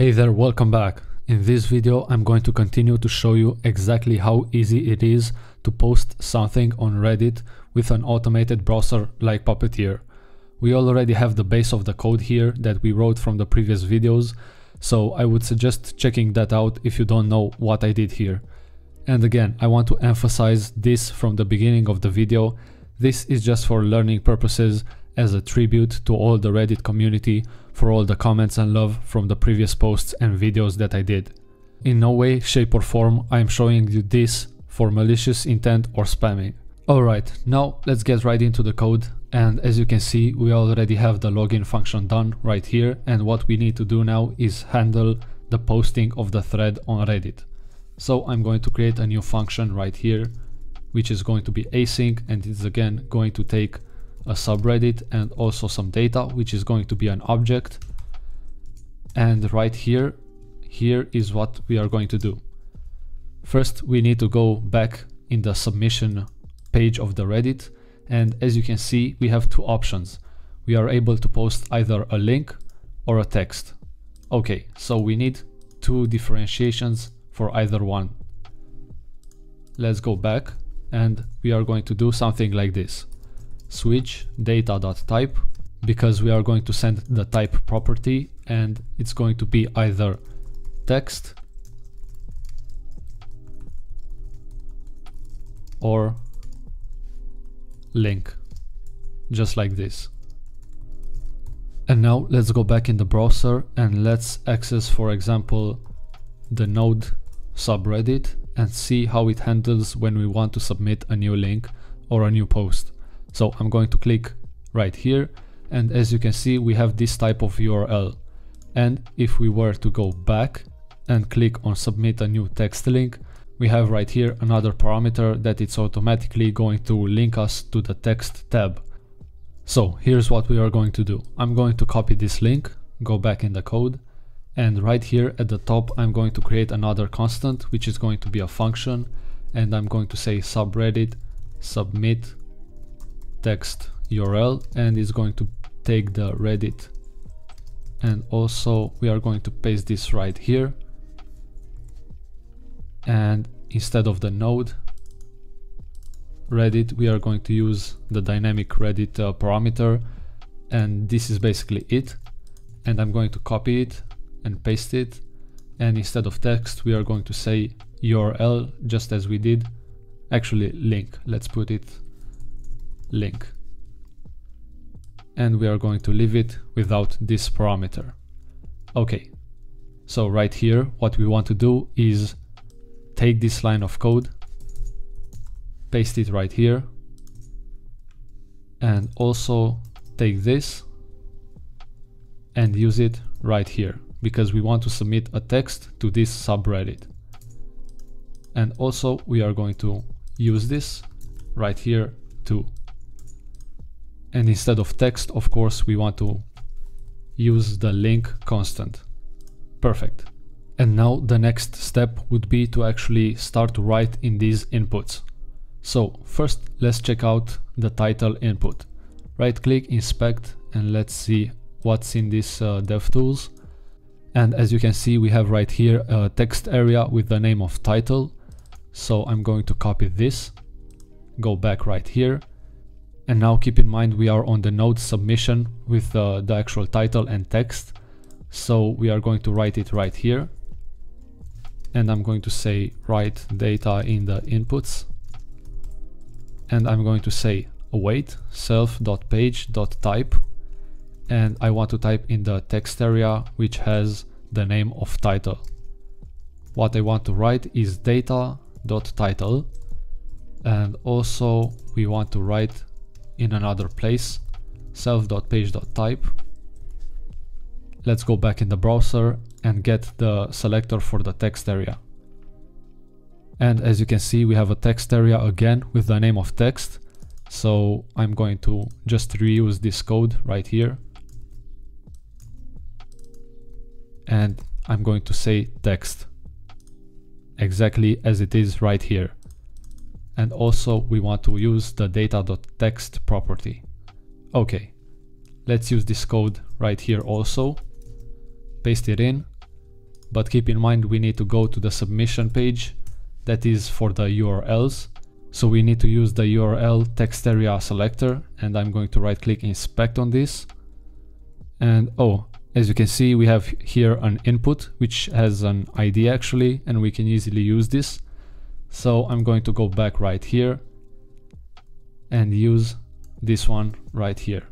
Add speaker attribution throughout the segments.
Speaker 1: Hey there, welcome back. In this video I'm going to continue to show you exactly how easy it is to post something on Reddit with an automated browser like Puppeteer. We already have the base of the code here that we wrote from the previous videos, so I would suggest checking that out if you don't know what I did here. And again, I want to emphasize this from the beginning of the video. This is just for learning purposes as a tribute to all the Reddit community for all the comments and love from the previous posts and videos that I did. In no way, shape or form I am showing you this for malicious intent or spamming. Alright, now let's get right into the code and as you can see we already have the login function done right here and what we need to do now is handle the posting of the thread on Reddit. So I'm going to create a new function right here which is going to be async and it's again going to take a subreddit and also some data which is going to be an object. And right here here is what we are going to do. First we need to go back in the submission page of the reddit. And as you can see we have two options. We are able to post either a link or a text. Okay so we need two differentiations for either one. Let's go back and we are going to do something like this switch data.type because we are going to send the type property and it's going to be either text or link just like this. And now let's go back in the browser and let's access for example the node subreddit and see how it handles when we want to submit a new link or a new post so I'm going to click right here and as you can see we have this type of URL and if we were to go back and click on submit a new text link we have right here another parameter that it's automatically going to link us to the text tab. So here's what we are going to do. I'm going to copy this link, go back in the code and right here at the top I'm going to create another constant which is going to be a function and I'm going to say subreddit submit text URL and is going to take the Reddit. And also we are going to paste this right here. And instead of the node Reddit we are going to use the dynamic Reddit uh, parameter. And this is basically it. And I'm going to copy it and paste it. And instead of text we are going to say URL just as we did. Actually link. Let's put it link. And we are going to leave it without this parameter. Okay. So right here what we want to do is take this line of code paste it right here and also take this and use it right here because we want to submit a text to this subreddit. And also we are going to use this right here too and instead of text of course we want to use the link constant. Perfect. And now the next step would be to actually start to write in these inputs. So first let's check out the title input. Right click inspect and let's see what's in this uh, devtools and as you can see we have right here a text area with the name of title. So I'm going to copy this go back right here and now keep in mind we are on the node submission with uh, the actual title and text. So we are going to write it right here. And I'm going to say write data in the inputs. And I'm going to say await self.page.type. And I want to type in the text area which has the name of title. What I want to write is data.title and also we want to write in another place self.page.type let's go back in the browser and get the selector for the text area. And as you can see we have a text area again with the name of text. So I'm going to just reuse this code right here. And I'm going to say text exactly as it is right here and also we want to use the data.text property. Okay, let's use this code right here also, paste it in, but keep in mind we need to go to the submission page that is for the URLs. So we need to use the URL text area selector and I'm going to right click inspect on this. And oh, as you can see, we have here an input which has an ID actually, and we can easily use this. So I'm going to go back right here and use this one right here,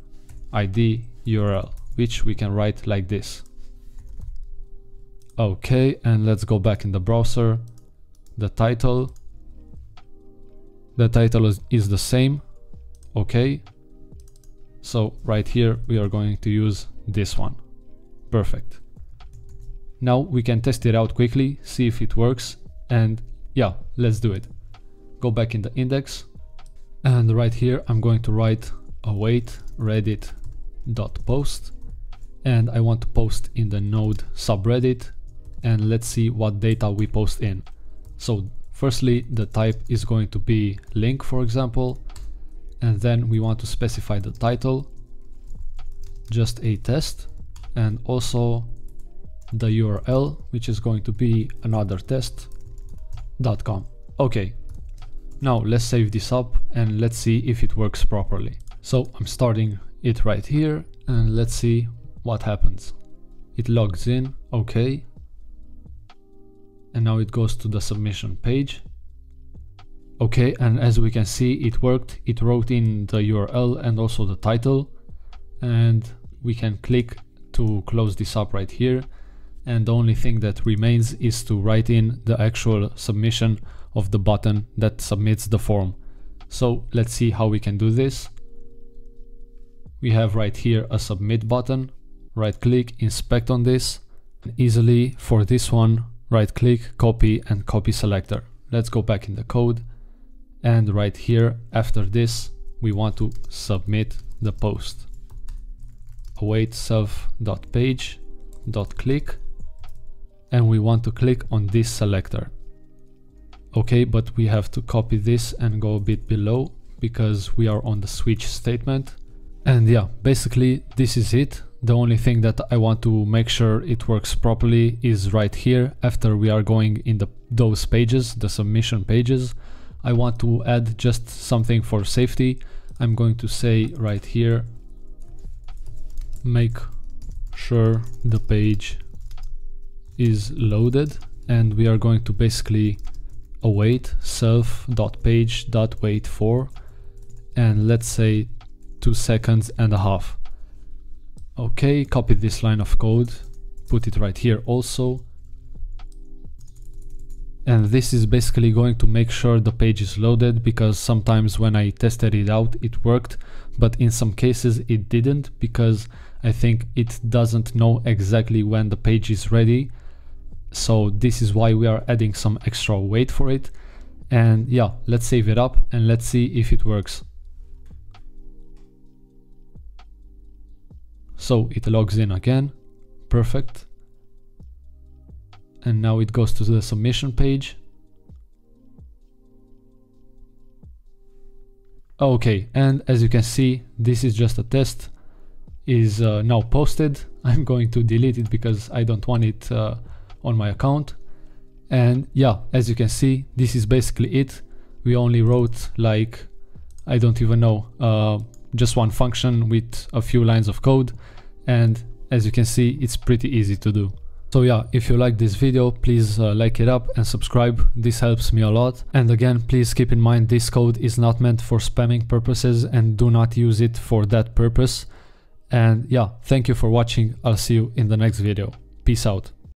Speaker 1: ID URL, which we can write like this. Okay, and let's go back in the browser. The title, the title is, is the same. Okay, so right here we are going to use this one. Perfect. Now we can test it out quickly, see if it works, and yeah, let's do it. Go back in the index, and right here I'm going to write await reddit.post, and I want to post in the node subreddit, and let's see what data we post in. So firstly, the type is going to be link, for example, and then we want to specify the title, just a test, and also the URL, which is going to be another test.com. Okay, now let's save this up and let's see if it works properly. So I'm starting it right here and let's see what happens. It logs in, okay. And now it goes to the submission page. Okay, and as we can see, it worked. It wrote in the URL and also the title. And we can click to close this up right here and the only thing that remains is to write in the actual submission of the button that submits the form. So let's see how we can do this. We have right here a submit button, right click, inspect on this. And Easily for this one, right click, copy and copy selector. Let's go back in the code and right here after this we want to submit the post await self.page.click and we want to click on this selector. Okay, but we have to copy this and go a bit below because we are on the switch statement. And yeah, basically this is it. The only thing that I want to make sure it works properly is right here after we are going in the those pages, the submission pages. I want to add just something for safety. I'm going to say right here make sure the page is loaded and we are going to basically await self.page.wait for and let's say two seconds and a half. Okay, copy this line of code, put it right here also. And this is basically going to make sure the page is loaded because sometimes when I tested it out it worked, but in some cases it didn't because I think it doesn't know exactly when the page is ready. So this is why we are adding some extra wait for it. And yeah, let's save it up and let's see if it works. So it logs in again. Perfect. And now it goes to the submission page. Okay, and as you can see, this is just a test is uh, now posted. I'm going to delete it because I don't want it uh, on my account. And yeah, as you can see, this is basically it. We only wrote like, I don't even know, uh, just one function with a few lines of code. And as you can see, it's pretty easy to do. So yeah, if you like this video, please uh, like it up and subscribe, this helps me a lot. And again, please keep in mind this code is not meant for spamming purposes and do not use it for that purpose. And yeah, thank you for watching. I'll see you in the next video. Peace out.